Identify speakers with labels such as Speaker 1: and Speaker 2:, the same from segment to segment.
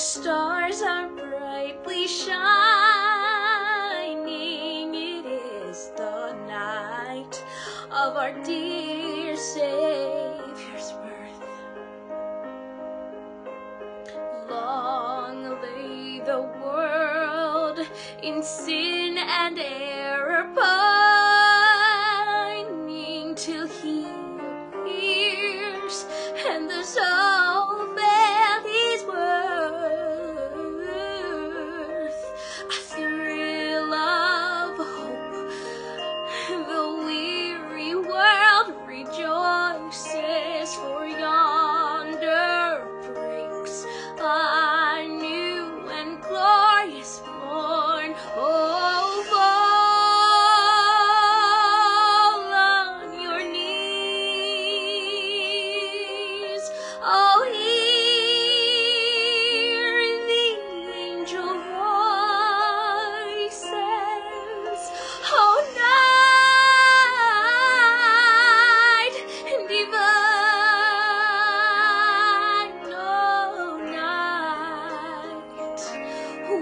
Speaker 1: stars are brightly shining. It is the night of our dear Savior's birth. Long lay the world in sin and error pining till he appears and the sun.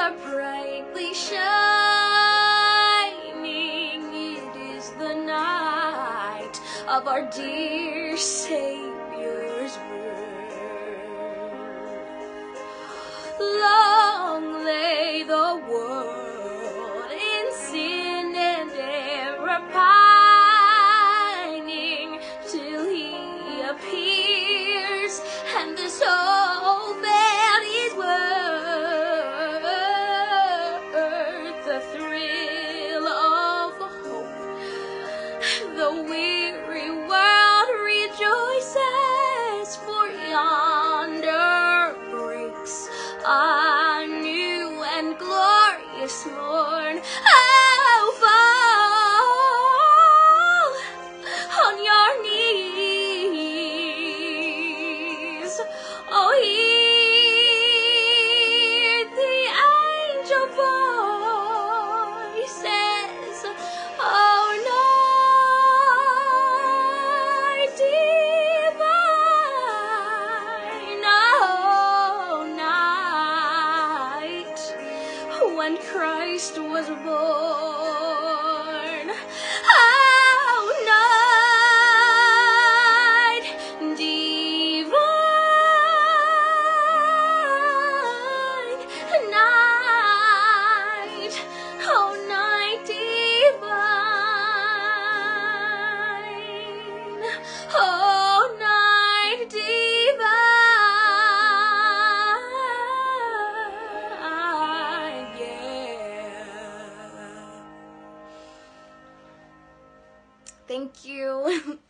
Speaker 1: Are brightly shining. It is the night of our dear Savior's birth. Long weary world rejoices, for yonder breaks a new and glorious morn. Oh, fall on your knees. Oh, Christ was born. Thank you.